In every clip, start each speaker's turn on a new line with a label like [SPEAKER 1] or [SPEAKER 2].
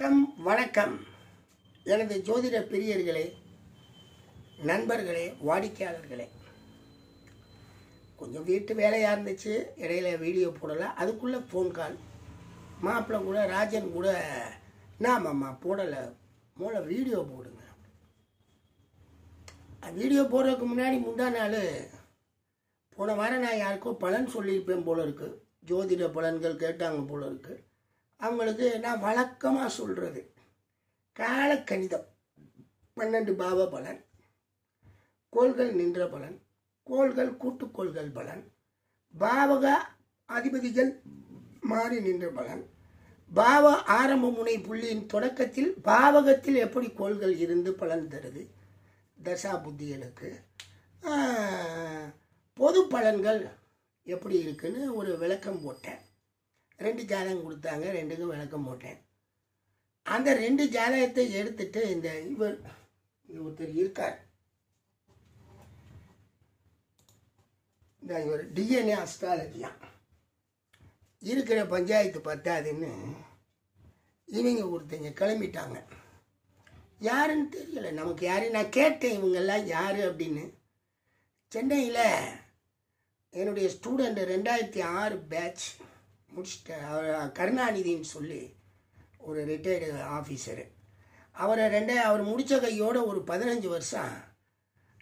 [SPEAKER 1] வணக்கம் வணக்கம். எனது ஜோதிட பிரியர்களே நண்பர்களே வாடிக்கையாளர்களே. கொஞ்சம் வீட்டு வேலையாக இருந்துச்சு இடையில வீடியோ போடலை அதுக்குள்ளே ஃபோன் கால் மாப்பிள்ளை கூட ராஜன் கூட நாமம்மா போடலை. மூளை வீடியோ போடுங்க. வீடியோ போடுறதுக்கு முன்னாடி முந்தா நாள் போன வாரம் நான் யாருக்கோ பலன் சொல்லியிருப்பேன் போல இருக்குது ஜோதிட பலன்கள் கேட்டாங்க போல இருக்குது அவங்களுக்கு நான் வழக்கமாக சொல்கிறது காலக்கணிதம். பன்னெண்டு பாவ பலன். கோள்கள் நின்ற பலன். கோள்கள் கூட்டுக்கோள்கள் பலன். பாவக அதிபதிகள் மாறி நின்ற பலன். பாவ ஆரம்ப முனை புள்ளியின் தொடக்கத்தில் பாவகத்தில் எப்படி கோள்கள் இருந்து பலன் தருது? தசா புத்திகளுக்கு. பொது பலன்கள் எப்படி இருக்குன்னு ஒரு விளக்கம் போட்டேன். ரெண்டு ஜாதகம் கொடுத்தாங்க ரெண்டுக்கும் விளக்கம் போட்டேன். அந்த ரெண்டு ஜாதகத்தை எடுத்துட்டு இந்த இவர் ஒருத்தர் இருக்கார். இந்த இவர் டிஎன்ஏ அஸ்ட்ராலஜியா இருக்கிற பஞ்சாயத்து பத்தாதுன்னு இவங்க ஒருத்தங்க கிளம்பிட்டாங்க. யாருன்னு தெரியல. நமக்கு யாரு? நான் கேட்டேன் இவங்கெல்லாம் யார் அப்படின்னு. சென்னையில் என்னுடைய ஸ்டூடெண்ட் ரெண்டாயிரத்தி ஆறு பேட்ச் முடிச்சுட்டு அவர் கருணாநிதின்னு சொல்லி ஒரு ரிட்டையர்டு ஆஃபீஸரு அவரை ரெண்டே அவர் முடித்த கையோட ஒரு பதினஞ்சு வருஷம்.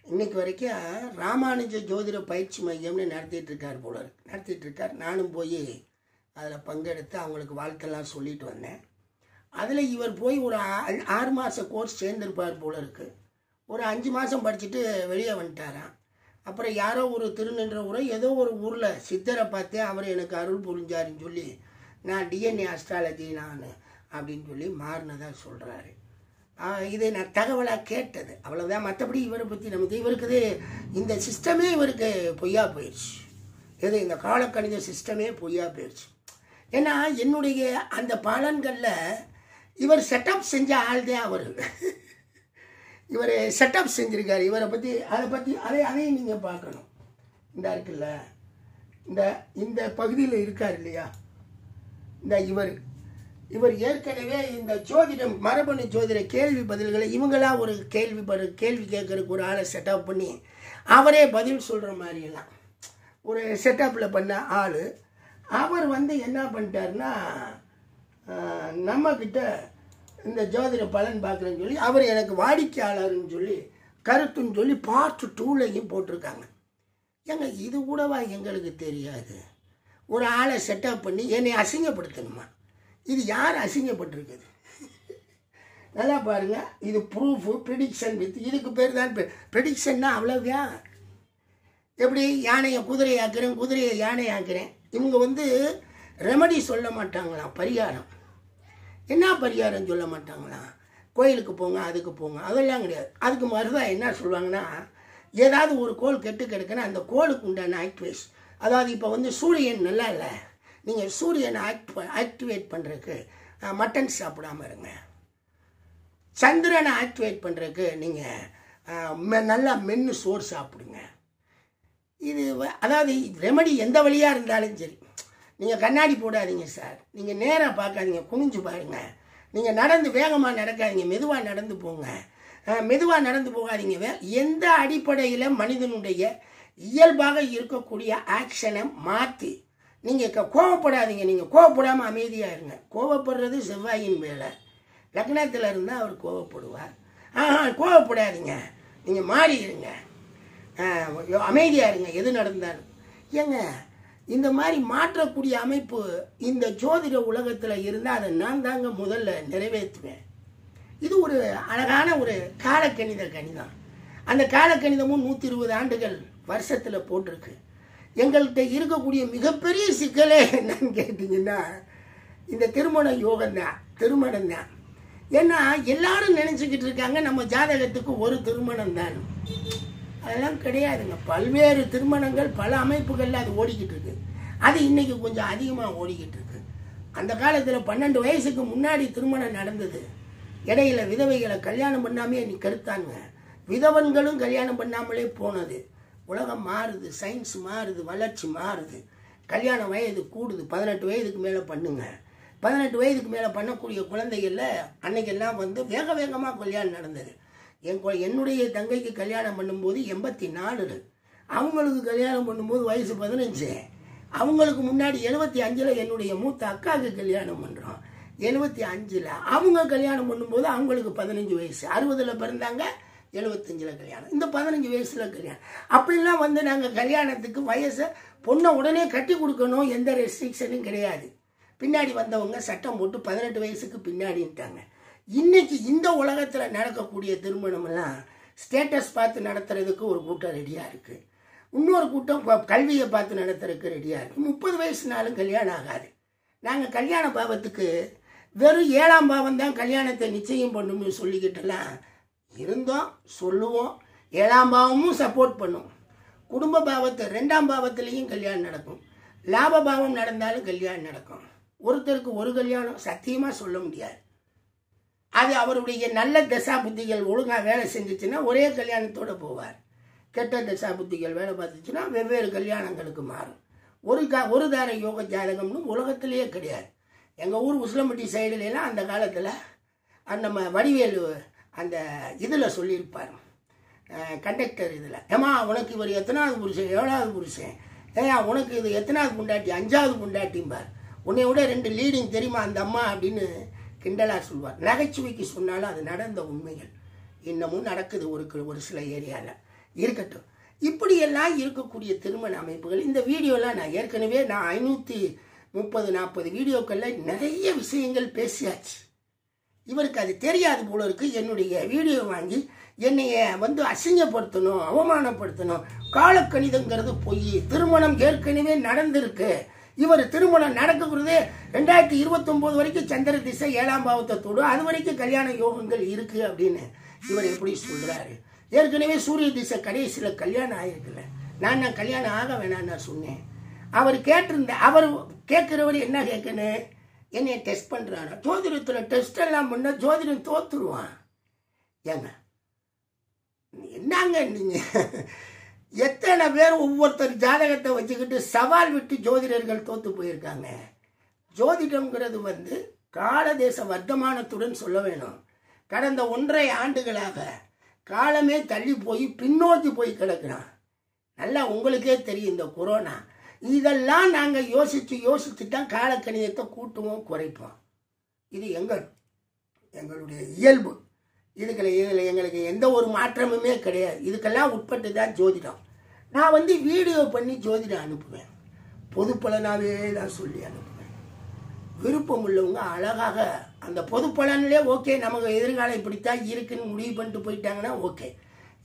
[SPEAKER 1] இன்னைக்கு வரைக்கும் ராமானுஜ ஜோதிட பயிற்சி மையம்னு நடத்திட்டு இருக்கார் போல இருக்கு. நடத்திட்டு இருக்கார். நானும் போய் அதில் பங்கெடுத்து அவங்களுக்கு வாழ்த்தெல்லாம் சொல்லிட்டு வந்தேன். அதில் இவர் போய் ஒரு ஆறு மாத கோர்ஸ் சேர்ந்திருப்பார் போல இருக்குது ஒரு அஞ்சு மாதம் படிச்சுட்டு வெளியே வந்துட்டாராம். அப்புறம் யாரோ ஒரு திருநின்ற ஊரை ஏதோ ஒரு ஊரில் சித்தரை பார்த்து அவர் எனக்கு அருள் புரிஞ்சாருன்னு சொல்லி நான் டிஎன்ஏ அஸ்ட்ராலஜி நான் அப்படின்னு சொல்லி மாறினதாக சொல்கிறாரு இதை நான் தகவலாக கேட்டது. அவ்வளோதான் மற்றபடி இவரை பற்றி நமக்கு இவருக்குது இந்த சிஸ்டமே இவருக்கு பொய்யா போயிடுச்சு எது இந்த காலக்கணித சிஸ்டமே பொய்யா போயிடுச்சு ஏன்னா என்னுடைய அந்த பலன்களில் இவர் செட்டப் செஞ்ச ஆள்தே அவர். இவர் செட்டப் செஞ்சுருக்காரு. இவரை பற்றி அதை பற்றி அதை அதையும் நீங்கள் பார்க்கணும். இந்த இருக்குல்ல இந்த இந்த பகுதியில் இருக்கார் இல்லையா? இந்த இவர். இவர் ஏற்கனவே இந்த ஜோதிடம் மரபணு ஜோதிட கேள்வி பதில்களை இவங்களா ஒரு கேள்வி கேள்வி கேட்கறதுக்கு ஒரு ஆளை செட்டப் பண்ணி அவரே பதில் சொல்கிற மாதிரியெல்லாம். ஒரு செட்டப்பில் பண்ண ஆள் அவர் வந்து என்ன பண்ணிட்டாருன்னா நம்மக்கிட்ட இந்த ஜோதிட பலன் பார்க்குறேன்னு சொல்லி அவர் எனக்கு வாடிக்கையாளர்னு சொல்லி கருத்துன்னு சொல்லி பார்ட் டூலையும் போட்டிருக்காங்க. ஏங்க இது கூடவா எங்களுக்கு தெரியாது? ஒரு ஆளை செட்டப் பண்ணி என்னை அசிங்கப்படுத்தணுமா? இது யார் அசிங்கப்பட்டிருக்குது? நல்லா பாருங்கள் இது ப்ரூஃபு ப்ரிடிக்ஷன் வித் இதுக்கு பேர் தான் ப்ரிடிக்ஷன்னா அவ்வளோவியா? எப்படி யானையை குதிரையாக்குறேன் குதிரையை யானையாக்குறேன்? இவங்க வந்து ரெமடி சொல்ல மாட்டாங்களாம் பரிகாரம். என்ன பரிகாரம் சொல்ல மாட்டாங்களாம் கோயிலுக்கு போங்க அதுக்கு போங்க. அதெல்லாம் கிடையாது. அதுக்கு மறுதான் என்ன சொல்லுவாங்கன்னா ஏதாவது ஒரு கோல் கெட்டு கிடக்குன்னா அந்த கோலுக்கு உண்டான ஆக்டிவேஸ் அதாவது இப்போ வந்து சூரியன் நல்லா இல்லை. நீங்கள் சூரியனை ஆக்ட் ஆக்டிவேட் பண்ணுறதுக்கு மட்டன் சாப்பிடாம இருங்க. சந்திரனை ஆக்டிவேட் பண்ணுறதுக்கு நீங்கள் நல்லா மென்று சோறு சாப்பிடுங்க. இது அதாவது ரெமடி எந்த வழியாக இருந்தாலும் சரி. நீங்கள் கண்ணாடி போடாதீங்க சார். நீங்கள் நேராக பார்க்காதீங்க குனிஞ்சு பாருங்க. நீங்கள் நடந்து வேகமாக நடக்காதீங்க மெதுவாக நடந்து போங்க. மெதுவாக நடந்து போகாதீங்க. வே எந்த அடிப்படையில் மனிதனுடைய இயல்பாக இருக்கக்கூடிய ஆக்ஷனை மாற்றி நீங்கள் கோவப்படாதீங்க. நீங்கள் கோவப்படாமல் அமைதியாக இருங்க. கோவப்படுறது செவ்வாயின் வேலை. லக்னத்தில் இருந்தால் அவர் கோவப்படுவார். ஆஹா கோவப்படாதீங்க. நீங்கள் மாறி இருங்க. அமைதியாக இருங்க. எது நடந்தாலும். ஏங்க இந்த மாதிரி மாற்றக்கூடிய அமைப்பு இந்த ஜோதிட உலகத்தில் இருந்தால் அதை நான் தாங்க முதல்ல நிறைவேற்றுவேன். இது ஒரு அழகான ஒரு காலக்கணித கணிதம். அந்த காலக்கணிதமும் நூற்றி இருபது ஆண்டுகள் வருஷத்தில் போட்டிருக்கு. எங்கள்கிட்ட இருக்கக்கூடிய மிகப்பெரிய சிக்கலே என்னன்னு கேட்டிங்கன்னா இந்த திருமண யோகம் தான் திருமணம் தான். ஏன்னா எல்லாரும் நினச்சிக்கிட்டு இருக்காங்க நம்ம ஜாதகத்துக்கு ஒரு திருமணம் தான் அதெல்லாம் கிடையாதுங்க. பல்வேறு திருமணங்கள் பல அமைப்புகளில் அது ஓடிக்கிட்டு இருக்கு. அது இன்னைக்கு கொஞ்சம் அதிகமாக ஓடிக்கிட்டு இருக்கு. அந்த காலத்தில் பன்னெண்டு வயசுக்கு முன்னாடி திருமணம் நடந்தது. இடையில விதவைகளை கல்யாணம் பண்ணாமே நீ கருத்தாங்க. விதவன்களும் கல்யாணம் பண்ணாமலே போனது. உலகம் மாறுது சயின்ஸ் மாறுது வளர்ச்சி மாறுது. கல்யாண வயது கூடுது. பதினெட்டு வயதுக்கு மேலே பண்ணுங்க. பதினெட்டு வயதுக்கு மேலே பண்ணக்கூடிய குழந்தைகளில் அன்னைக்கெல்லாம் வந்து வேக வேகமாக கல்யாணம் நடந்தது. என் என்னுடைய தங்கைக்கு கல்யாணம் பண்ணும்போது எண்பத்தி நாலு அவங்களுக்கு கல்யாணம் பண்ணும்போது வயசு பதினஞ்சு. அவங்களுக்கு முன்னாடி எழுபத்தி அஞ்சில் என்னுடைய மூத்த அக்காவுக்கு கல்யாணம் பண்ணுறோம் எழுபத்தி அஞ்சில் அவங்க கல்யாணம் பண்ணும்போது அவங்களுக்கு பதினஞ்சு வயசு. அறுபதில் பிறந்தாங்க எழுபத்தஞ்சில் கல்யாணம். இந்த பதினஞ்சு வயசில் கல்யாணம். அப்படிலாம் வந்து நாங்கள் கல்யாணத்துக்கு வயசை பொண்ணை உடனே கட்டி கொடுக்கணும் எந்த ரெஸ்ட்ரிக்ஷனும் கிடையாது. பின்னாடி வந்தவங்க சட்டம் போட்டு பதினெட்டு வயசுக்கு பின்னாடின்ட்டாங்க. இன்னைக்கு இந்த உலகத்தில் நடக்கக்கூடிய திருமணமெல்லாம் ஸ்டேட்டஸ் பார்த்து நடத்துறதுக்கு ஒரு கூட்டம் ரெடியாக இருக்குது இன்னொரு கூட்டம் கல்வியை பார்த்து நடத்துறதுக்கு ரெடியாக இருக்குது முப்பது வயசுனாலும் கல்யாணம் ஆகாது. நாங்கள் கல்யாண பாவத்துக்கு வெறும் ஏழாம் பாவம் தான் கல்யாணத்தை நிச்சயம் பண்ணும்னு சொல்லிக்கிட்டெல்லாம் இருந்தோம் சொல்லுவோம் ஏழாம் பாவமும் சப்போர்ட் பண்ணும். குடும்ப பாவத்தை ரெண்டாம் பாவத்துலேயும் கல்யாணம் நடக்கும். லாப பாவம் நடந்தாலும் கல்யாணம் நடக்கும். ஒருத்தருக்கு ஒரு கல்யாணம் சத்தியமாக சொல்ல முடியாது. அது அவருடைய நல்ல தசா புத்திகள் ஒழுங்காக வேலை செஞ்சிச்சுன்னா ஒரே கல்யாணத்தோடு போவார். கெட்ட தசா புத்திகள் வேலை பார்த்துச்சுன்னா வெவ்வேறு கல்யாணங்களுக்கு மாறும். ஒரு கா ஒரு தார யோக ஜாதகம்னு உலகத்திலேயே கிடையாது. எங்கள் ஊர் உசிலம்பட்டி சைடுலாம் அந்த காலத்தில் அந்த நம்ம வடிவேலு அந்த இதில் சொல்லியிருப்பார். கண்டக்டர் இதில். ஏமா உனக்கு இவர் எத்தனாவது புருஷன்? ஏழாவது புருஷன். ஏயா உனக்கு இது எத்தனாவது புண்டாட்டி அஞ்சாவது புண்டாட்டிம்பார் உன்னை விட ரெண்டு லீடிங் தெரியுமா அந்த அம்மா அப்படின்னு கிண்டலாக சொல்வார் நகைச்சுவைக்கு சொன்னாலும் அது நடந்த உண்மைகள். இன்னமும் நடக்குது ஒரு ஒரு சில ஏரியாவில் இருக்கட்டும். இப்படியெல்லாம் இருக்கக்கூடிய திருமண அமைப்புகள் இந்த வீடியோலாம் நான் ஏற்கனவே நான் ஐநூற்றி முப்பது நாற்பது வீடியோக்களில் நிறைய விஷயங்கள் பேசியாச்சு. இவருக்கு அது தெரியாது போல இருக்கு. என்னுடைய வீடியோ வாங்கி என்னைய வந்து அசிங்கப்படுத்தணும் அவமானப்படுத்தணும். காலக்கணிதங்கிறது பொய். திருமணம் ஏற்கனவே நடந்திருக்கு. இவர் திருமணம் நடக்குறதே ரெண்டாயிரத்தி இருபத்தொம்போது வரைக்கும் சந்திர திசை ஏழாம் பாவத்தை தொடும் அது வரைக்கும் கல்யாண யோகங்கள் இருக்கு அப்படின்னு இவர் எப்படி சொல்றாரு? ஏற்கனவே சூரிய திசை கடைசியில் கல்யாணம் ஆகிருக்குல்ல நான் நான் கல்யாணம் ஆக வேணாம்னு நான் சொன்னேன். அவர் கேட்டிருந்த அவர் கேட்குறவர் என்ன கேட்கணும்? என்னைய டெஸ்ட் பண்ணுறாரு ஜோதிடத்தில் டெஸ்ட் எல்லாம் பண்ணால் ஜோதிடம் தோத்துருவான். ஏங்க என்னங்க நீங்கள் எத்தனை பேர் ஒவ்வொருத்தர் ஜாதகத்தை வச்சுக்கிட்டு சவால் விட்டு ஜோதிடர்கள் தோத்து போயிருக்காங்க. ஜோதிடம்ங்கிறது வந்து காலதேச வர்த்தமானத்துடன் சொல்ல வேணும். கடந்த ஒன்றரை ஆண்டுகளாக காலமே தள்ளி போய் பின்னோக்கி போய் கிடக்கிறான். நல்லா உங்களுக்கே தெரியும் இந்த கொரோனா. இதெல்லாம் நாங்கள் யோசித்து யோசித்து தான் காலக்கணியத்தை கூட்டுவோம் குறைப்போம். இது எங்கள் எங்களுடைய இயல்பு. இதுக்குள்ள இதில் எங்களுக்கு எந்த ஒரு மாற்றமுமே கிடையாது. இதுக்கெல்லாம் உட்பட்டு தான் ஜோதிடம். நான் வந்து வீடியோ பண்ணி ஜோதிடம் அனுப்புவேன். பொது பலனாகவே தான் சொல்லி அனுப்புவேன். விருப்பம் உள்ளவங்க அழகாக அந்த பொது பலன்லே ஓகே நமக்கு எதிர்காலம் இப்படித்தான் இருக்குன்னு முடிவு பண்ணிட்டு போயிட்டாங்கன்னா ஓகே.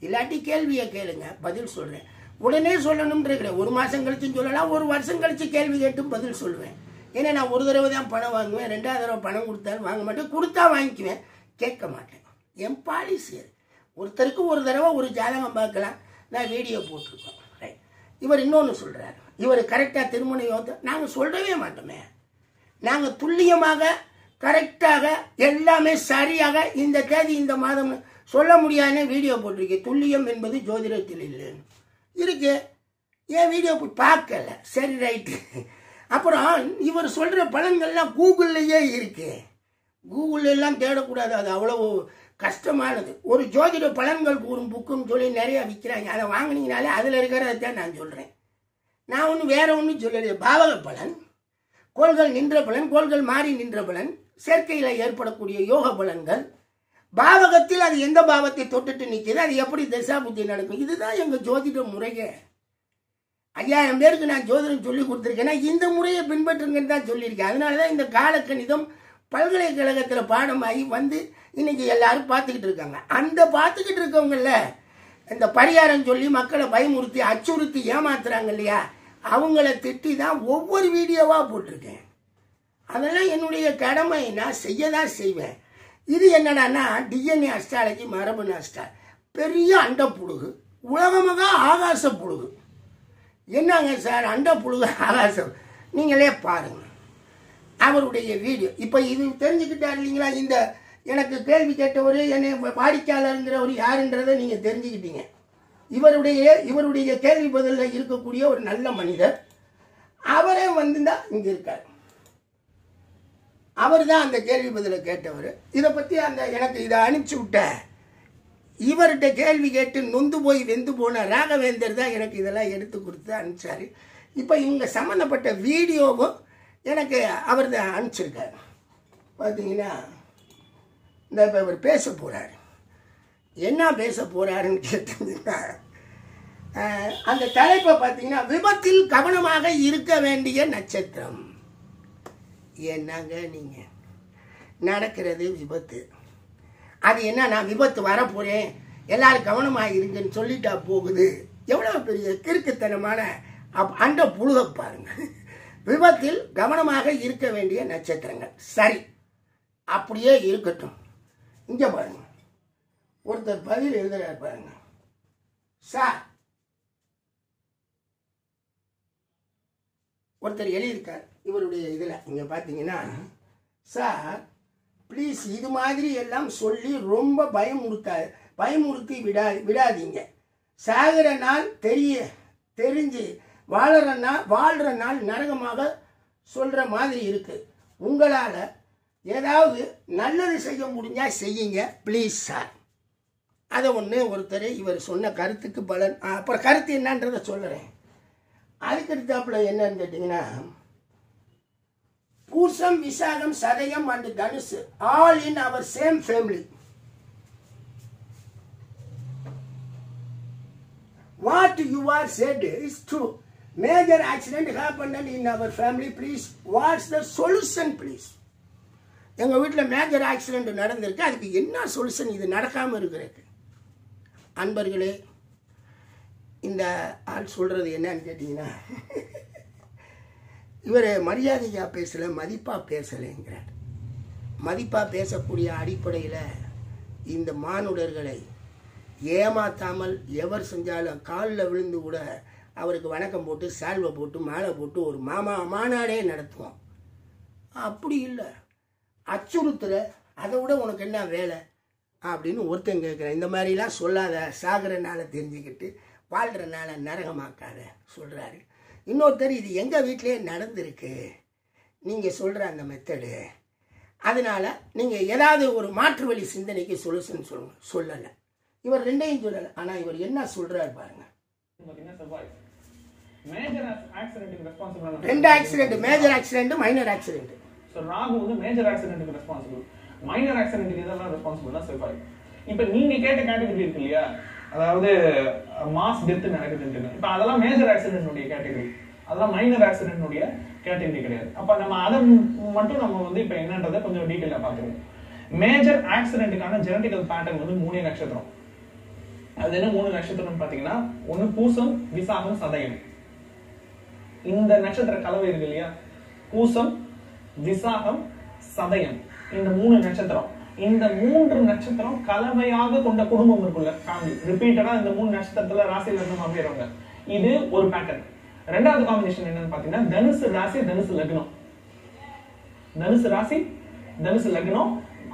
[SPEAKER 1] இல்லாட்டி கேள்வியை கேளுங்க பதில் சொல்கிறேன் உடனே சொல்லணும்ன்ற ஒரு மாதம் கழிச்சும் சொல்லலாம் ஒரு வருஷம் கழிச்சு கேள்வி கேட்டும் பதில் சொல்லுவேன் ஏன்னா நான் ஒரு தடவை தான் பணம் வாங்குவேன் ரெண்டாவது தடவை பணம் கொடுத்தாலும் வாங்க மாட்டேன். கொடுத்தா வாங்கிக்குவேன் கேட்க மாட்டேன். என் பாலிசி அது. ஒருத்தருக்கு ஒரு தடவை ஒரு ஜாதகம் பார்க்கலாம். நான் வீடியோ போட்டிருக்கோம். ரைட் இவர் இன்னொன்று சொல்கிறார் இவர் கரெக்டாக திருமண யோகத்தை நாங்கள் சொல்லவே மாட்டோமே. நாங்கள் துல்லியமாக கரெக்டாக எல்லாமே சரியாக இந்த தேதி இந்த மாதம் சொல்ல முடியாதுன்னு வீடியோ போட்டிருக்கேன். துல்லியம் என்பது ஜோதிடத்தில் இல்லைன்னு இருக்கு. ஏன் வீடியோ போய் பார்க்கல. சரி ரைட்டு அப்புறம் இவர் சொல்கிற பலன்கள்லாம் கூகுள்லேயே இருக்கு. கூகுள்ல எல்லாம் தேடக்கூடாது. அது அவ்வளோ கஷ்டமானது. ஒரு ஜோதிட பலன்கள் கூறும் புக்குன்னு சொல்லி நிறைய விற்கிறாங்க அதை வாங்கினீங்கனாலே அதில் இருக்கிறத தான் நான் சொல்கிறேன் நான் ஒன்றும் வேற ஒன்றும் சொல்லலையே. பாவக பலன் கோள்கள் நின்ற பலன் கோள்கள் மாறி நின்ற பலன் சேர்க்கையில் ஏற்படக்கூடிய யோக பலன்கள். பாவகத்தில் அது எந்த பாவத்தை தொட்டுட்டு நிற்கிது அது எப்படி தசா புத்தி நடக்கும்? இதுதான் எங்கள் ஜோதிட முறையே. ஐயாயிரம் பேருக்கு நான் ஜோதிடம் சொல்லி கொடுத்துருக்கேன்னா இந்த முறையை பின்பற்றுங்கன்னு தான் சொல்லியிருக்கேன். அதனால தான் இந்த காலக்கணிதம் பல்கலைக்கழகத்தில் பாடமாகி வந்து இன்னைக்கு எல்லாரும் பார்த்துக்கிட்டு இருக்காங்க. அந்த பார்த்துக்கிட்டு இருக்கவங்கள இந்த பரிகாரம் சொல்லி மக்களை பயமுறுத்தி அச்சுறுத்தி ஏமாத்துறாங்க இல்லையா? அவங்கள திட்டி தான் ஒவ்வொரு வீடியோவாக போட்டிருக்கேன். அதெல்லாம் என்னுடைய கடமை. நான் செய்ய தான் செய்வேன். இது என்னடான்னா டிஎன்ஏ அஸ்ட்ராலஜி மரபணு அஸ்ட்ரா பெரிய அண்ட புழுகு உலகமாக ஆகாச புழுகு என்னங்க சார் அண்ட புழுகு ஆகாசம்? நீங்களே பாருங்கள் அவருடைய வீடியோ. இப்போ இது தெரிஞ்சுக்கிட்டார் இல்லைங்களா? இந்த எனக்கு கேள்வி கேட்டவர் என்னை வாடிக்கையாளருங்கிறவர் யாருன்றதை நீங்கள் தெரிஞ்சுக்கிட்டீங்க. இவருடைய இவருடைய கேள்வி பதிலில் இருக்கக்கூடிய ஒரு நல்ல மனிதர் அவரே வந்து தான் இங்கே இருக்கார். அவர் தான் அந்த கேள்வி பதிலை கேட்டவர். இதை பற்றி அந்த எனக்கு இதை அனுப்பிச்சி விட்ட இவர்கிட்ட கேள்வி கேட்டு நொந்து போய் வெந்து போன ராகவேந்தர் தான் எனக்கு இதெல்லாம் எடுத்து கொடுத்து அனுப்பிச்சார். இப்போ இவங்க சம்மந்தப்பட்ட வீடியோவும் எனக்கு அவர் தான் அனுப்பிச்சிருக்காரு. பார்த்தீங்கன்னா இந்த இப்போ இவர் பேச போகிறாரு என்ன பேச போகிறாருன்னு கேட்டீங்கன்னா அந்த தலைப்பை பார்த்தீங்கன்னா விபத்தில் கவனமாக இருக்க வேண்டிய நட்சத்திரம். என்னங்க நீங்கள் நடக்கிறது விபத்து. அது என்ன நான் விபத்து வரப்போகிறேன் எல்லாரும் கவனமாக இருங்கன்னு சொல்லிட்டா போகுது. எவ்வளோ பெரிய கிறுக்குத்தனமான அப் அண்டை புழுக பாருங்கள் விபத்தில் கவனமாக இருக்க வேண்டிய நட்சத்திரங்கள். சரி. அப்படியே இருக்கட்டும். இங்கே பாருங்க. ஒருத்தர் பதில் எழுதுறாரு பாருங்க. சார். ஒருத்தர் எழுதியிருக்கார் இவருடைய இதில். இங்கே பார்த்தீங்கன்னா சார் ப்ளீஸ் இது மாதிரி எல்லாம் சொல்லி ரொம்ப பயமுறுத்தா பயமுறுத்தி விடா விடாதீங்க. சாகிற நாள் தெரிய தெரிஞ்சு வாழற நாள் வாழ்கிற நாள் நரகமாக சொல்கிற மாதிரி இருக்குது உங்களால் ஏதாவது நல்லது செய்ய முடிஞ்சால் செய்யுங்க ப்ளீஸ் சார் அதை ஒன்று ஒருத்தர் இவர் சொன்ன கருத்துக்கு பலன். அப்புறம் கருத்து என்னன்றதை சொல்லுறேன் அதுக்கு அடுத்தாப்புல என்னன்னு கேட்டிங்கன்னா பூசம் Vishakam Sadhayam and Dhanusu all in our same family what you are said is true major accident happen in our family please what's the solution please எங்கள் வீட்டில் மேஜர் ஆக்சிடெண்ட் நடந்திருக்கு. அதுக்கு என்ன சொல்யூஷன் இது நடக்காமல் இருக்கிறதுக்கு. அன்பர்களே இந்த ஆள் சொல்கிறது என்னன்னு கேட்டிங்கன்னா இவர் மரியாதையாக பேசலை மதிப்பாக பேசலைங்கிறார். மதிப்பாக பேசக்கூடிய அடிப்படையில் இந்த மானுடர்களை ஏமாத்தாமல் எவர் செஞ்சாலும் காலில் விழுந்து கூட அவருக்கு வணக்கம் போட்டு சால்வை போட்டு மாலை போட்டு ஒரு மாமா மாநாடே நடத்துவோம் அப்படி இல்லை. அச்சுறுத்துற அதை விட உனக்கு என்ன வேலை? அப்படின்னு ஒருத்தன் கேட்குறேன் இந்த மாதிரிலாம் சொல்லாத சாகிறனால தெரிஞ்சுக்கிட்டு வாழ்கிறனால நரகமாக்காத சொல்கிறாரு இன்னொருத்தர் இது எங்கள் வீட்டிலே நடந்திருக்கு. நீங்கள் சொல்கிற அந்த மெத்தடு அதனால் நீங்கள் ஏதாவது ஒரு மாற்று வழி சிந்தனைக்கு சொல்யூஷன் சொல்லுங்க. சொல்லலை. இவர் ரெண்டையும் சொல்லலை. ஆனால் இவர் என்ன சொல்கிறாரு பாருங்க
[SPEAKER 2] பார்த்தீங்கன்னா செவ்வாய் மேஜர் ஆக்சிடென்ட்டுக்கு ரெஸ்பான்சிபிள்
[SPEAKER 1] ரெண்டு accident major accident minor accident
[SPEAKER 2] so Rahu வந்து மேஜர் ஆக்சிடென்ட்டுக்கு ரெஸ்பான்சிபிள் மைனர் ஆக்சிடென்ட்டுக்கு இதெல்லாம் ரெஸ்பான்சிபிள் தான் செவ்வாய் இப்போ நீங்க கேட்ட கேட்டகரி இருக்கு இல்லையா? அதாவது மாஸ் டெத் நடக்குதுன்னு இப்போ அதெல்லாம் மேஜர் ஆக்சிடென்ட்னுடைய கேட்டகரி அதெல்லாம் மைனர் ஆக்சிடென்ட்னுடைய கேட்டகரி கிடையாது. அப்ப நம்ம அதை மட்டும் நம்ம வந்து இப்போ என்னன்றதை கொஞ்சம் டீட்டெயிலாக பார்த்துருவோம் மேஜர் ஆக்சிடென்ட்டுக்கான ஜெனட்டிக்கல் பேட்டர்ன் வந்து மூணே நட்சத்திரம். அது என்ன மூணு நட்சத்திரம்னு பாத்தீங்கன்னா ஒண்ணு பூசம் விசாகம் சதயம். இந்த நட்சத்திர கலவை இருக்கு இல்லையா? பூசம் விசாகம் சதயம். இந்த மூணு நட்சத்திரம். இந்த மூன்று நட்சத்திரம் கலவையாக கொண்ட குடும்பம் இருக்குல்ல ஃபேமிலி ரிப்பீட்டடா இந்த மூணு நட்சத்திரத்துல ராசி லக்னம் அமையறவங்க. இது ஒரு பேட்டர்ன் ரெண்டாவது காம்பினேஷன் என்னன்னு பாத்தீங்கன்னா தனுசு ராசி தனுசு லக்னம். தனுசு ராசி தனுசு லக்னம்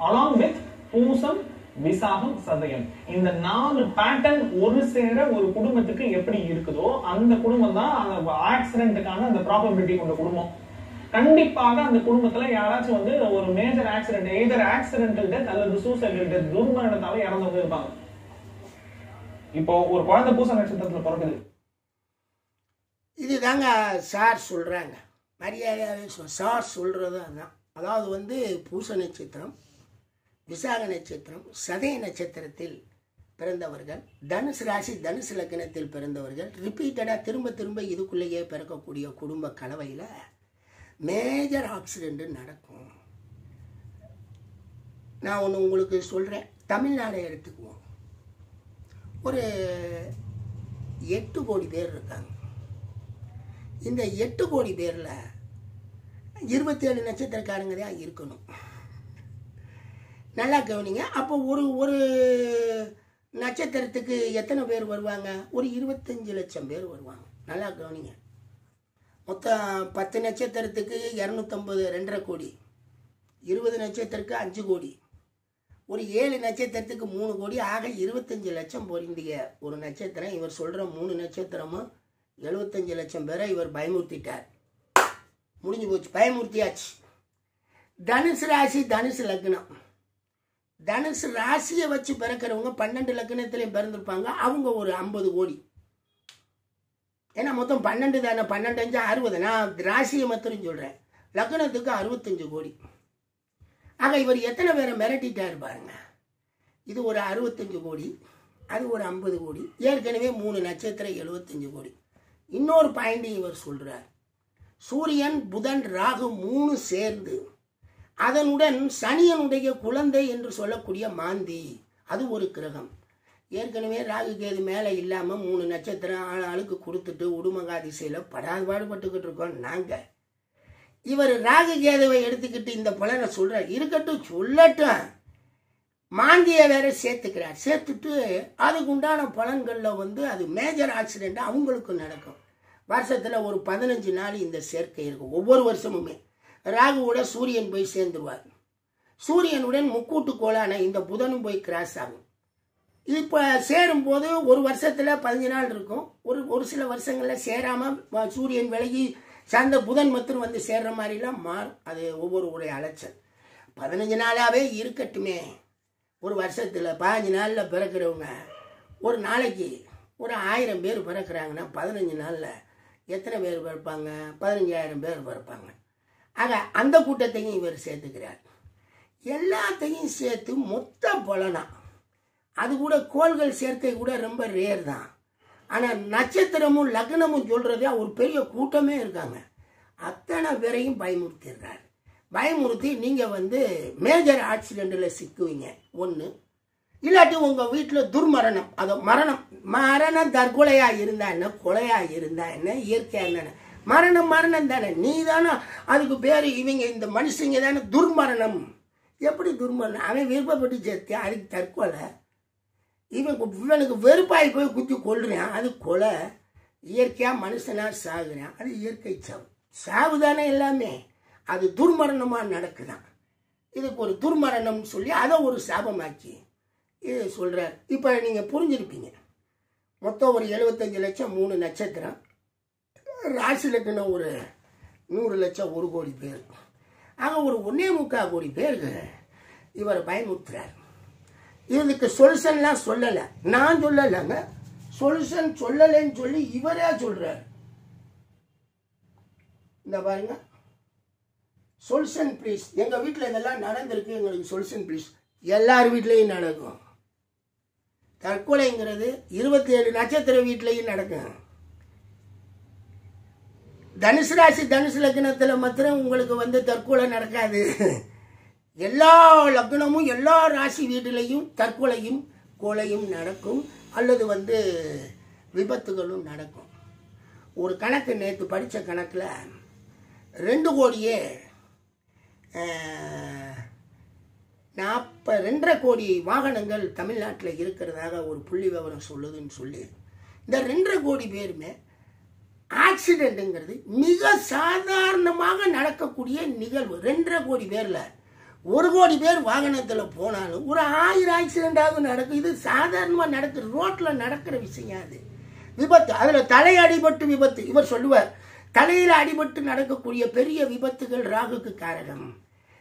[SPEAKER 2] அலாங் வித் பூசம் விசாகம் சதயம் இந்த நாலு பேட்டர்ன் ஒரு சேர ஒரு குடும்பத்துக்கு எப்படி இருக்குதோ அந்த குடும்பம் தான் அந்த ஆக்சிடென்ட்டுக்கான அந்த ப்ராபபிலிட்டி கொண்ட குடும்பம். கண்டிப்பாக அந்த குடும்பத்துல யாராச்சும் வந்து ஒரு major accident either accidental death அல்லது சூசைடல் டெத் துர்மரணத்தால இறந்தவங்க இருப்பாங்க. இப்போ ஒரு குழந்தை பூச நட்சத்திரத்துல பிறகுது
[SPEAKER 1] இதுதாங்க சார் சொல்கிறாங்க மரியாதையாகவே சொல் சார் சொல்கிறது அதான் அதாவது வந்து பூச நட்சத்திரம் விசாக நட்சத்திரம் சதய நட்சத்திரத்தில் பிறந்தவர்கள் தனுசு ராசி தனுசு லக்னத்தில் பிறந்தவர்கள் ரிப்பீட்டடாக திரும்ப திரும்ப இதுக்குள்ளேயே பிறக்கக்கூடிய குடும்ப கலவையில் மேஜர் ஆக்சிடென்ட் நடக்கும். நான் ஒன்று உங்களுக்கு சொல்கிறேன் தமிழ்நாடை எடுத்துக்குவோம். ஒரு எட்டு கோடி பேர் இருக்காங்க. இந்த எட்டு கோடி பேரில் இருபத்தேழு நட்சத்திரக்காரங்க தான் இருக்கணும். நல்லா கவனிங்க. அப்போ ஒரு ஒரு நட்சத்திரத்துக்கு எத்தனை பேர் வருவாங்க? ஒரு இருபத்தஞ்சு லட்சம் பேர் வருவாங்க. நல்லா கவனிங்க. மொத்தம் பத்து நட்சத்திரத்துக்கு இரநூத்தம்பது ரெண்டரை கோடி. இருபது நட்சத்திரத்துக்கு அஞ்சு கோடி. ஒரு ஏழு நட்சத்திரத்துக்கு மூணு கோடி. ஆக இருபத்தஞ்சு லட்சம் பொருந்திய ஒரு நட்சத்திரம் இவர் சொல்கிற மூணு நட்சத்திரமும் எழுபத்தஞ்சு லட்சம் பேரை இவர் பயமுறுத்திட்டார். முடிஞ்சு போச்சு. பயமுறுத்தியாச்சு. தனுசு ராசி தனுசு லக்னம். தனுசு ராசியை வச்சு பிறக்கிறவங்க பன்னெண்டு லக்கணத்திலையும் பிறந்திருப்பாங்க. அவங்க ஒரு ஐம்பது கோடி. ஏன்னா மொத்தம் பன்னெண்டு தானே பன்னெண்டு அஞ்சு அறுபது. நான் ராசியை மாத்திரம் சொல்கிறேன் லக்னத்துக்கு அறுபத்தஞ்சு கோடி. ஆக இவர் எத்தனை பேரை மிரட்டிட்டாரு பாருங்க. இது ஒரு அறுபத்தஞ்சு கோடி. அது ஒரு ஐம்பது கோடி. ஏற்கனவே மூணு நட்சத்திரம் எழுபத்தஞ்சு கோடி. இன்னொரு பாயிண்டையும் இவர் சொல்கிறார் சூரியன் புதன் ராகு மூணு சேர்ந்து அதனுடன் சனியனுடைய குழந்தை என்று சொல்லக்கூடிய மாந்தி. அது ஒரு கிரகம். ஏற்கனவே ராகு கேது மேலே இல்லாமல் மூணு நட்சத்திரம் ஆள் ஆளுக்கு கொடுத்துட்டு உடுமகாதிசையில் படாது பாடுபட்டுக்கிட்டு இருக்கோம் நாங்கள் இவர் ராகு கேதுவை எடுத்துக்கிட்டு இந்த பலனை சொல்கிறார் இருக்கட்டும் சொல்லட்டும். மாந்தியை வேற சேர்த்துக்கிறார். சேர்த்துட்டு அதுக்கு உண்டான பலன்களில் வந்து அது மேஜர் ஆக்சிடென்ட் அவங்களுக்கும் நடக்கும். வருஷத்தில் ஒரு பதினஞ்சு நாள் இந்த சேர்க்கை இருக்கும். ஒவ்வொரு வருஷமுமே. ராகுவோட சூரியன் போய் சேர்ந்துருவார். சூரியனுடன் முக்கூட்டு கோளான இந்த புதனும் போய் கிராஸ் ஆகும். இப்போ சேரும்போது ஒரு வருஷத்தில் பதினஞ்சு நாள் இருக்கும். ஒரு ஒரு சில வருஷங்களில் சேராமல் சூரியன் விலகி சார்ந்த புதன் மற்றும் வந்து சேர்ற மாதிரிலாம் மாறும். அது ஒவ்வொரு உடைய அலைச்சல். பதினஞ்சு நாளாகவே இருக்கட்டுமே. ஒரு வருஷத்தில் பதினஞ்சு நாளில் பிறக்கிறவங்க ஒரு நாளைக்கு ஒரு ஆயிரம் பேர் பிறக்கிறாங்கன்னா பதினஞ்சு நாளில் எத்தனை பேர் பிறப்பாங்க? பதினஞ்சாயிரம் பேர் பிறப்பாங்க. ஆக அந்த கூட்டத்தையும் இவர் சேர்த்துக்கிறார். எல்லாத்தையும் சேர்த்து மொத்த பலனா? அது கூட கோள்கள் சேர்க்கை கூட ரொம்ப ரேர் தான். ஆனால் நட்சத்திரமும் லக்னமும் சொல்கிறதே ஒரு பெரிய கூட்டமே இருக்காங்க. அத்தனை பேரையும் பயமுறுத்திடுறாரு. பயமுறுத்தி நீங்கள் வந்து மேஜர் ஆக்சிடெண்ட்டில் சிக்குவீங்க. ஒன்று இல்லாட்டி உங்கள் வீட்டில் துர்மரணம். அது மரணம். மரணம் தற்கொலையாக இருந்தா என்ன? கொலையாக இருந்தா என்ன? இயற்கையாக என்ன? மரணம் மரணம் தானே. நீ தானே அதுக்கு பேர் இவங்க இந்த மனுஷங்க தானே துர்மரணம். எப்படி துர்மரணம்? அவன் விருப்பப்பட்டு சேர்த்தியா அதுக்கு தற்கொலை. இவன் இவனுக்கு வெறுப்பாய் போய் குத்தி கொள்றான் அது கொலை. இயற்கையாக மனுஷனாக சாகுறான். அது இயற்கை சாவு. சாவு தானே எல்லாமே. அது துர்மரணமாக நடக்குதான். இதுக்கு ஒரு துர்மரணம் சொல்லி அதை ஒரு சாபமாக்கி. இது சொல்கிறார் இப்போ நீங்கள் புரிஞ்சிருப்பீங்க. மொத்தம் ஒரு எழுபத்தஞ்சு லட்சம் மூணு நட்சத்திரம். ராசி லக்னம் ஒரு நூறு லட்சம் ஒரு கோடி பேர். ஆக ஒரு ஒன்றே முக்கால் கோடி பேருக்கு இவரை பயமுறுத்துறார். இதுக்கு சொல்யூஷன்லாம் சொல்லலை. நான் சொல்லலைங்க. சொல்யூஷன் சொல்லலைன்னு சொல்லி இவரே சொல்கிறார் இந்த பாருங்க. Solution please. எங்கள் வீட்டில் இதெல்லாம் நடந்திருக்கு. எங்களுக்கு சொல்யூஷன் ப்ளீஸ். எல்லார் வீட்லேயும் நடக்கும். தற்கொலைங்கிறது இருபத்தி ஏழு நட்சத்திர வீட்லேயும் நடக்கும். தனுசு ராசி தனுசு லக்னத்தில் மாத்திரம் உங்களுக்கு வந்து தற்கொலை நடக்காது. எல்லா லக்னமும் எல்லா ராசி வீட்டிலையும் தற்கொலையும் கொலையும் நடக்கும். அல்லது வந்து விபத்துகளும் நடக்கும். ஒரு கணக்கு நேற்று படித்த கணக்கில் ரெண்டு கோடியே நாற்ப ரெண்டரை கோடி வாகனங்கள் தமிழ்நாட்டில் இருக்கிறதாக ஒரு புள்ளி விவரம் சொல்லுதுன்னு சொல்லி இந்த ரெண்டரை கோடி பேருமே ஆக்சிடெண்ட்டுங்கிறது மிக சாதாரணமாக நடக்கக்கூடிய நிகழ்வு. ரெண்டரை கோடி பேரில். ஒரு கோடி பேர் வாகனத்தில் போனாலும் ஒரு ஆயிரம் ஆக்சிடென்டாவது நடக்கும் இது சாதாரணமாக நடக்கிற ரோட்டில் நடக்கிற விஷயம் அது. விபத்து. அதில் தலை அடிபட்டு விபத்து. இவர் சொல்லுவார் தலையில் அடிபட்டு நடக்கக்கூடிய பெரிய விபத்துகள் ராகுக்கு காரகம்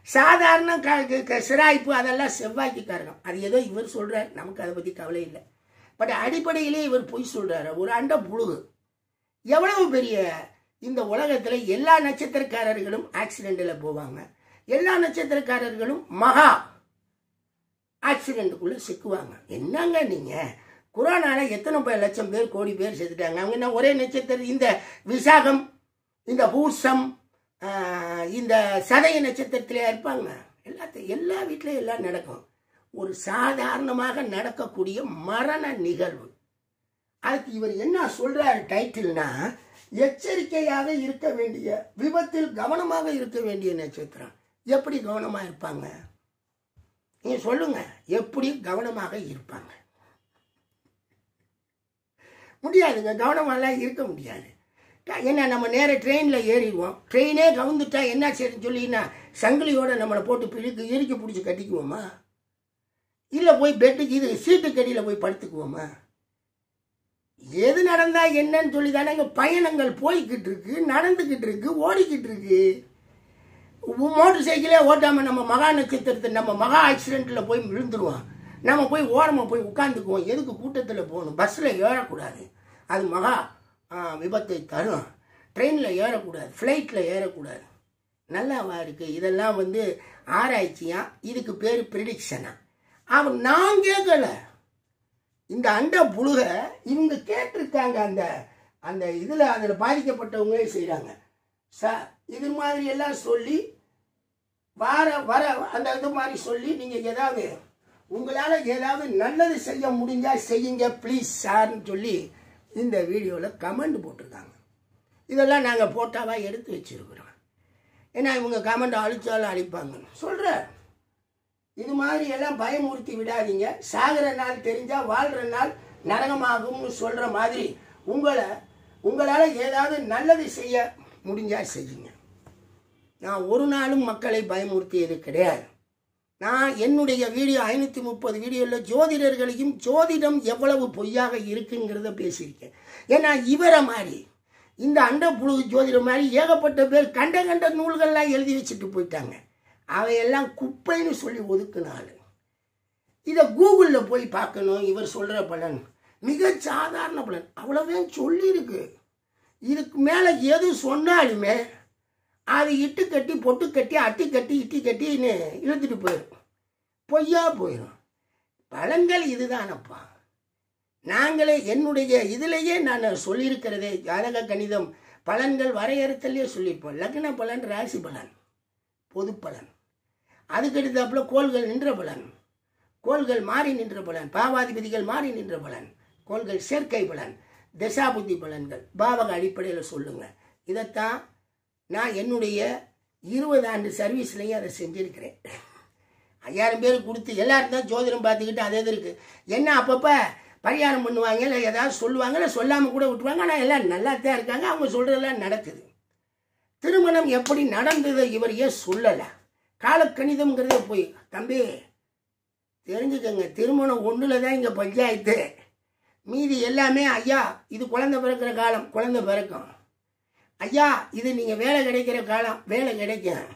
[SPEAKER 1] சாதாரண க- க- சிராய்ப்பு அதெல்லாம் செவ்வாய்க்கு காரகம் அது ஏதோ இவர் சொல்கிறார் நமக்கு அதை பற்றி கவலை இல்லை. பட் அடிப்படையிலே இவர் பொய் சொல்கிறார் ஒரு அண்ட புழுகு. எவ்வளவு பெரிய இந்த உலகத்தில் எல்லா நட்சத்திரக்காரர்களும் ஆக்சிடென்ட்டில் போவாங்க. எல்லா நட்சத்திரக்காரர்களும் மகா ஆக்சிடென்ட்டுக்குள்ளே சிக்குவாங்க. என்னங்க நீங்கள் கொரோனால எத்தனை பேர் லட்சம் பேர் கோடி பேர் செத்துட்டாங்க. அவங்க என்ன ஒரே நட்சத்திரம் இந்த விசாகம் இந்த பூசம் இந்த சதய நட்சத்திரத்திலே இருப்பாங்க. எல்லாத்தையும் எல்லா வீட்லேயும் எல்லாம் நடக்கும். ஒரு சாதாரணமாக நடக்கக்கூடிய மரண நிகழ்வு. அதுக்கு இவர் என்ன சொல்றாரு டைட்டில்னா எச்சரிக்கையாக இருக்க வேண்டிய விபத்தில் கவனமாக இருக்க வேண்டிய நட்சத்திரம் எப்படி கவனமாக இருப்பாங்க? நீங்கள் சொல்லுங்க எப்படி கவனமாக இருப்பாங்க? முடியாதுங்க கவனமாலாம் இருக்க முடியாது. என்ன நம்ம நேர ட்ரெயினில் ஏறிடுவோம். ட்ரெயினே கவுந்துட்டா என்ன சரின்னு சொல்லினா சங்கிலியோட நம்மளை போட்டு பிடிக்கு இறுக்கி பிடிச்சி கட்டிக்குவோமா? இல்லை போய் பெட்டுக்கு இது சீட்டுக்கடியில் போய் படுத்துக்குவோமா? எது நடந்தா என்னன்னு சொல்லி தானே பயணங்கள் போய்கிட்டு இருக்கு நடந்துகிட்டு இருக்கு ஓடிக்கிட்டு இருக்கு மோட்டர் சைக்கிளே ஓட்டாமல் நம்ம மகா நட்சத்திரத்தை நம்ம மகா ஆக்சிடெண்ட்டில் போய் விழுந்துருவோம் நம்ம போய் ஓரமாக போய் உட்காந்துக்குவோம் எதுக்கு கூட்டத்தில் போகணும்? பஸ்ஸில் ஏறக்கூடாது. அது மகா விபத்தை தரும். ட்ரெயினில் ஏறக்கூடாது. ஃப்ளைட்டில் ஏறக்கூடாது. நல்லாவா இருக்குது இதெல்லாம் வந்து ஆராய்ச்சியா? இதுக்கு பேர் ப்ரிடிக்ஷனா அவன் நான் கேட்கலை இந்த அண்ட புழுக இவங்க கேட்டிருக்காங்க அந்த அந்த இதில் அதில் பாதிக்கப்பட்டவங்களே செய்கிறாங்க சார் இது மாதிரி எல்லாம் சொல்லி வார வர அந்த இது மாதிரி சொல்லி நீங்கள் ஏதாவது உங்களால் ஏதாவது நல்லது செய்ய முடிஞ்சால் செய்யுங்க ப்ளீஸ் சார்னு சொல்லி இந்த வீடியோவில் கமெண்ட் போட்டிருக்காங்க. இதெல்லாம் நாங்கள் ஃபோட்டோவாக எடுத்து வச்சுருக்குறோம். ஏன்னா இவங்க கமெண்ட் அழிச்சாலும் அழிப்பாங்க சொல்கிறேன் இது மாதிரி எல்லாம் பயமுறுத்தி விடாதீங்க. சாகிற நாள் தெரிஞ்சால் வாழ்கிற நாள் நரகமாகும்னு சொல்கிற மாதிரி உங்களை உங்களால் ஏதாவது நல்லது செய்ய முடிஞ்சால் செய்யுங்க. நான் ஒரு நாளும் மக்களை பயமுறுத்தியது கிடையாது. நான் என்னுடைய வீடியோ ஐநூற்றி முப்பது வீடியோவில் ஜோதிடர்களையும் ஜோதிடம் எவ்வளவு பொய்யாக இருக்குங்கிறத பேசியிருக்கேன். ஏன்னா இவரை மாதிரி இந்த அண்ட புழு ஜோதிடம் மாதிரி ஏகப்பட்ட பேர் கண்ட கண்ட நூல்கள்லாம் எழுதி வச்சுட்டு போயிட்டாங்க. அவையெல்லாம் குப்பைன்னு சொல்லி ஒதுக்குனாள் இதை கூகுளில் போய் பார்க்கணும் இவர் சொல்கிற பலன். மிக சாதாரண பலன். அவ்வளோவே சொல்லியிருக்கு. இதுக்கு மேலே எது சொன்னாலுமே அது இட்டு கட்டி பொட்டு கட்டி அட்டி கட்டி இட்டி கட்டின்னு இழுத்துட்டு போயிடும் பொய்யா போயிடும் பலன்கள் இதுதானப்பா. நாங்களே என்னுடைய இதிலேயே நான் சொல்லியிருக்கிறதே ஜாதக கணிதம். பலன்கள் வரையறுத்தலே சொல்லியிருப்போம். லக்ன பலன் ராசி பலன் பொது பலன். அதுக்கடுத்தாப்புல கோள்கள் நின்ற பலன். கோள்கள் மாறி நின்ற புலன். பாவாதிபதிகள் மாறி நின்ற பலன். கோள்கள் சேர்க்கை பலன். தசாபுத்தி பலன்கள். பாவக அடிப்படையில் சொல்லுங்க. இதைத்தான் நான் என்னுடைய இருபது ஆண்டு சர்வீஸ்லையும் அதை செஞ்சுருக்கிறேன். ஐயாயிரம் பேர் கொடுத்து எல்லாரும் தான் ஜோதிடம் பார்த்துக்கிட்டு அதே இது இருக்குது என்ன அப்பப்போ பரிகாரம் பண்ணுவாங்க இல்லை ஏதாவது சொல்லுவாங்க இல்லை சொல்லாமல் கூட விட்டுருவாங்க. ஆனால் எல்லாம் நல்லா தான் இருக்காங்க. அவங்க சொல்கிறதெல்லாம் நடக்குது. திருமணம் எப்படி நடந்தது இவர் ஏன் சொல்லலை? காலக்கணிதம்ங்கிறதே போய் தம்பி தெரிஞ்சுக்கங்க. திருமணம் ஒன்றில் தான் இங்கே பஞ்சாயத்து. மீதி எல்லாமே ஐயா இது குழந்தை பிறக்கிற காலம் குழந்தை பிறக்கும். ஐயா இது நீங்கள் வேலை கிடைக்கிற காலம் வேலை கிடைக்கும்.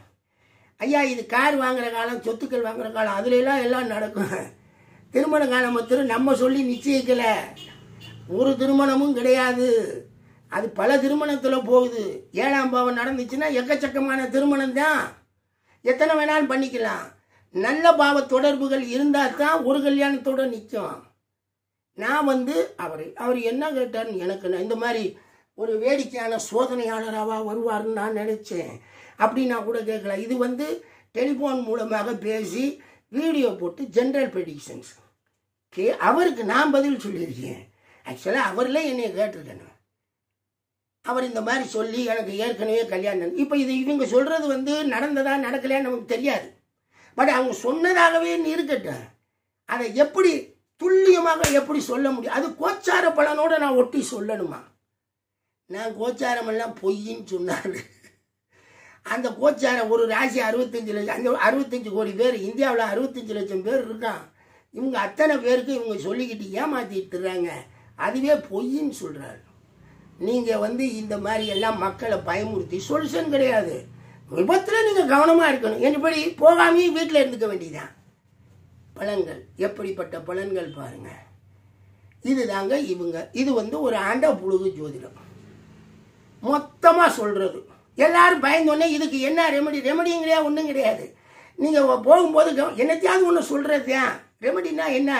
[SPEAKER 1] ஐயா இது கார் வாங்குற காலம் சொத்துக்கள் வாங்குற காலம் அதுல எல்லாம் எல்லாம் நடக்கும். திருமண காலம் மாத்திரம் நம்ம சொல்லி நிச்சயிக்கல. ஒரு திருமணமும் கிடையாது. அது பல திருமணத்தில் போகுது. ஏழாம் பாவம் நடந்துச்சுன்னா எக்கச்சக்கமான திருமணம் தான் எத்தனை வேணாலும் பண்ணிக்கலாம். நல்ல பாவ தொடர்புகள் இருந்தால் தான் ஒரு கல்யாணத்தோட நிற்கும் நான் வந்து அவர் அவர் என்ன கேட்டார்னு எனக்கு நான் இந்த மாதிரி ஒரு வேடிக்கையான சோதனையாளராக வருவார்னு நான் நினச்சேன். அப்படி நான் கூட கேட்கல. இது வந்து டெலிஃபோன் மூலமாக பேசி வீடியோ போட்டு ஜென்ரல் ப்ரெடிக்ஷன்ஸ் கே அவருக்கு நான் பதில் சொல்லியிருக்கேன். ஆக்சுவலாக அவரில் என்னை கேட்டிருக்கேன் அவர் இந்த மாதிரி சொல்லி எனக்கு ஏற்கனவே கல்யாணம் இப்போ இது இவங்க சொல்கிறது வந்து நடந்ததா நடக்கலையான்னு நமக்கு தெரியாது. பட் அவங்க சொன்னதாகவே இருக்கட்டும். அதை எப்படி துல்லியமாக எப்படி சொல்ல முடியும்? அது கோச்சார பலனோட நான் ஒட்டி சொல்லணுமா? நான் கோச்சாரம் எல்லாம் பொய்ன்னு சொன்னாரு. அந்த கோச்சாரம் ஒரு ராசி அறுபத்தஞ்சு லட்சம் அந்த அறுபத்தஞ்சு கோடி பேர் இந்தியாவில் அறுபத்தஞ்சு லட்சம் பேர் இருக்கான். இவங்க அத்தனை பேருக்கு இவங்க சொல்லிக்கிட்டு ஏமாற்றிட்டுறாங்க அதுவே பொய்ன்னு சொல்கிறாரு நீங்கள் வந்து இந்த மாதிரி எல்லாம் மக்களை பயமுறுத்தி சொல்யூஷன் கிடையாது. விபத்தில் நீங்கள் கவனமாக இருக்கணும். என்படி போகாமையும் வீட்டில் இருந்துக்க வேண்டியதான் பலன்கள் எப்படிப்பட்ட பலன்கள் பாருங்க. இதுதாங்க இவங்க. இது வந்து ஒரு ஆண்ட புழுகு ஜோதிடம். மொத்தமாக சொல்கிறது எல்லாரும் பயந்தோடனே இதுக்கு என்ன ரெமெடி ரெமெடியும் கிடையாது ஒன்றும் கிடையாது. நீங்கள் போகும்போது என்னத்தையாவது ஒன்று சொல்கிறது தான் ரெமெடினா என்ன?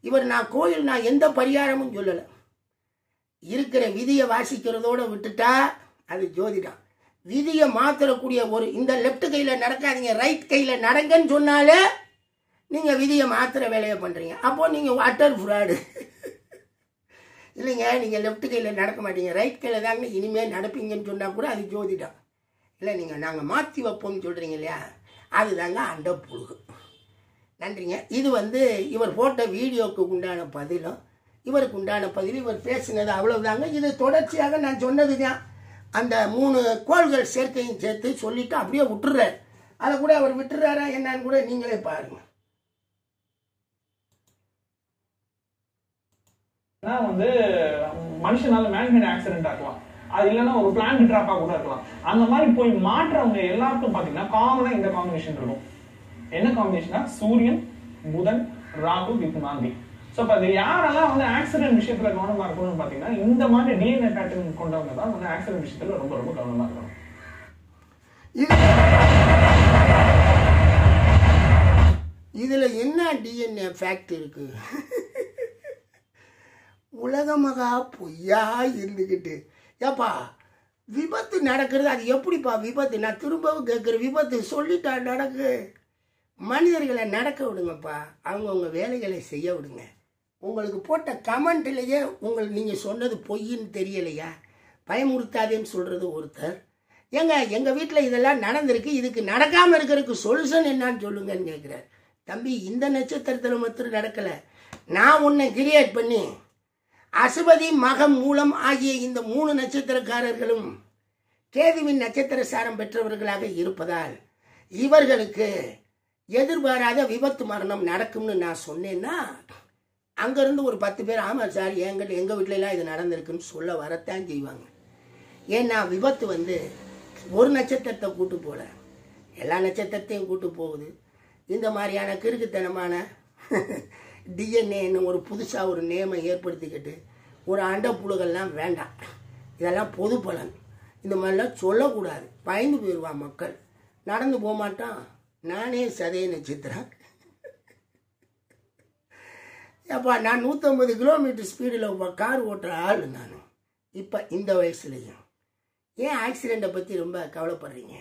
[SPEAKER 1] இவர் நான் கோயில் நான் எந்த பரிகாரமும் சொல்லலை. இருக்கிற விதியை வாசிக்கிறதோட விட்டுட்டா அது ஜோதிடம். விதியை மாத்திரக்கூடிய ஒரு இந்த லெஃப்ட் கையில் நடக்காதீங்க ரைட் கையில் நடங்கன்னு சொன்னாலே நீங்கள் விதியை மாத்திர வேலையை பண்ணுறீங்க அப்போ நீங்கள் அட்டர் ஃப்ராடு இல்லைங்க நீங்கள் லெஃப்ட் கையில் நடக்க மாட்டீங்க. ரைட் கையில் தாங்க இனிமேல் நடப்பீங்கன்னு சொன்னால் கூட அது ஜோதிடம். இல்லை நீங்கள் நாங்கள் மாற்றி வைப்போம்னு சொல்கிறீங்க இல்லையா? அதுதாங்க அண்ட புழுகு. நன்றிங்க. இது வந்து இவர் போட்ட வீடியோக்கு உண்டான பதிலும் இவருக்கு உண்டான பதிவு இவர் பேசினது அவ்வளவுதாங்க. இது தொடர்ச்சியாக நான் சொன்னது தான். அந்த மூணு கோள்கள் சேர்க்கையும் சேர்த்து சொல்லிட்டு அப்படியே விட்டுறாரு. அதை கூட அவர் விட்டுறாரா என்னன்னு கூட நீங்களே பாருங்க.
[SPEAKER 2] வந்து மனுஷனால மேன்மேட் ஆக்சிடென்ட் ஆகலாம் அது இல்லைன்னா ஒரு பிளான் ட்ராப்பாக கூட இருக்கலாம். அந்த மாதிரி போய் மாற்றவங்க எல்லாருக்கும் பார்த்தீங்கன்னா காமனாக இந்த காம்பினேஷன் இருக்கும். என்ன காம்பினேஷனா சூரியன் புதன் ராகு வித் மாந்தி ஸோ இப்போ அது யாரெல்லாம் வந்து ஆக்சிடென்ட் விஷயத்தில் கவனமாக இருக்கணும்னு பார்த்தீங்கன்னா இந்த மாதிரி டிஎன்ஏ பேட்டர்ன் கொண்டவங்க தான் வந்து ஆக்சிடென்ட் விஷயத்தில் ரொம்ப ரொம்ப கவனமாக இருக்கணும்.
[SPEAKER 1] இதில் என்ன டிஎன்ஏ ஃபேக்ட் இருக்கு? உலகமகா பொய்யா இருந்துக்கிட்டு ஏப்பா விபத்து நடக்கிறது அது எப்படிப்பா விபத்து? நான் திரும்பவும் கேட்குற விபத்து சொல்லிட்டா நடக்கு? மனிதர்களை நடக்க விடுங்கப்பா. அவங்கவுங்க வேலைகளை செய்ய விடுங்க. உங்களுக்கு போட்ட கமெண்ட்லேயே உங்களுக்கு நீங்கள் சொன்னது பொய்ன்னு தெரியலையா? பயமுறுத்தாதேன்னு சொல்கிறது ஒருத்தர். ஏங்க எங்கள் வீட்டில் இதெல்லாம் நடந்திருக்கு இதுக்கு நடக்காமல் இருக்கிறதுக்கு சொல்யூஷன் என்னான்னு சொல்லுங்கன்னு கேட்குறாரு தம்பி இந்த நட்சத்திரத்தில் மட்டும் நடக்கலை. நான் உன்னை கிரியேட் பண்ணி அசுபதி மகம் மூலம் ஆகிய இந்த மூணு நட்சத்திரக்காரர்களும் கேதுவின் நட்சத்திர சாரம் பெற்றவர்களாக இருப்பதால் இவர்களுக்கு எதிர்பாராத விபத்து மரணம் நடக்கும்னு நான் சொன்னேன்னா அங்கேருந்து ஒரு பத்து பேர் ஆமாம் சார் எங்கிட்ட எங்கள் வீட்டிலலாம் இது நடந்திருக்குன்னு சொல்ல வரத்தான் செய்வாங்க. ஏன்னா விபத்து வந்து ஒரு நட்சத்திரத்தை கூட்டு போல. எல்லா நட்சத்திரத்தையும் கூட்டு போகுது. இந்த மாதிரியான கிறுக்குத்தனமான டிஎன்ஏன்னு ஒரு புதுசாக ஒரு நேமை ஏற்படுத்திக்கிட்டு ஒரு அண்டப்புழுகள்லாம் வேண்டாம். இதெல்லாம் பொது பலன். இந்த மாதிரிலாம் சொல்லக்கூடாது. பயந்து போயிடுவான் மக்கள். நடந்து போக மாட்டான் நானே சதய நட்சத்திரம். ஏப்பா நான் நூற்றம்பது கிலோமீட்டர் ஸ்பீடில் கார் ஓட்டுற ஆள் நான். இப்போ இந்த வயசுலையும். ஏன் ஆக்சிடெண்ட்டை பற்றி ரொம்ப கவலைப்படுறீங்க?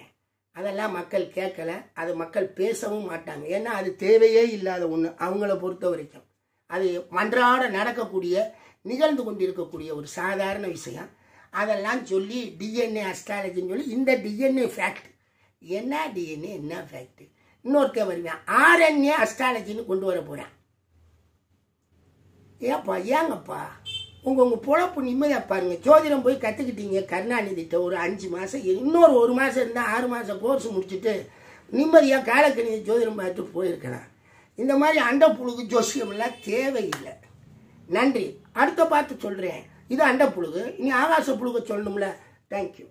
[SPEAKER 1] அதெல்லாம் மக்கள் கேட்கல. அது மக்கள் பேசவும் மாட்டாங்க. ஏன்னா அது தேவையே இல்லாத ஒன்று அவங்கள பொறுத்த வரைக்கும். அது மன்றாட நடக்கக்கூடிய நிகழ்ந்து கொண்டிருக்கக்கூடிய ஒரு சாதாரண விஷயம். அதெல்லாம் சொல்லி டிஎன்ஏ அஸ்ட்ராலஜின்னு சொல்லி இந்த டிஎன்ஏ ஃபேக்ட் என்ன டிஎன்ஏ என்ன ஃபேக்ட் இன்னொருத்தன் வருவேன். ஆர்என்ஏ அஸ்ட்ராலஜின்னு கொண்டு வர போகிறேன் ஏப்பா ஏங்கப்பா? உங்க உங்க பொழப்பு நிம்மதியா பாருங்க ஜோதிடம் போய் கத்துக்கிட்டீங்க கருணாநிதிட்ட ஒரு அஞ்சு மாசம் இன்னொரு ஒரு மாசம் இருந்தா ஆறு மாசம் கோர்ஸ் முடிச்சுட்டு நிம்மதியா காலக்கணித ஜோதிடம் பார்த்துட்டு போயிருக்கிறேன் இந்த மாதிரி அண்டப்புழுகு புழுகு ஜோசியம் எல்லாம் தேவையில்லை. நன்றி. அடுத்த பார்த்து சொல்றேன். இது அண்டப்புழுகு. இனி ஆகாச புழுக சொல்லணும்ல. தேங்க்யூ